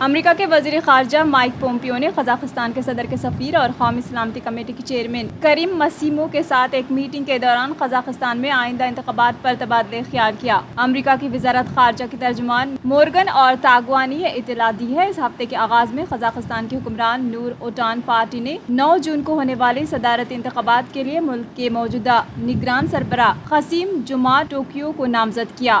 امریکہ کے وزیر خارجہ مائک پومپیو نے قزاقستان کے صدر کے سفیر اور قومی سلامتی کمیٹی کے چیئرمین کریم مسیمو کے ساتھ ایک میٹنگ کے دوران قزاقستان میں آئندہ انتخابات پر تبادلے خیال کیا۔ امریکہ کی وزارت خارجہ کی ترجمان مورگن اور تاگوانی یہ اطلاع دی ہے۔ اس ہفتے کے آغاز میں قزاقستان کے حکمران نور اوٹان پارٹی نے نو جون کو ہونے والی صدارت انتخابات کے لیے ملک کے موجودہ نگران سربراہ قسیم جمعہ ٹوکیو کو نامزد کیا۔